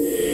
Bye.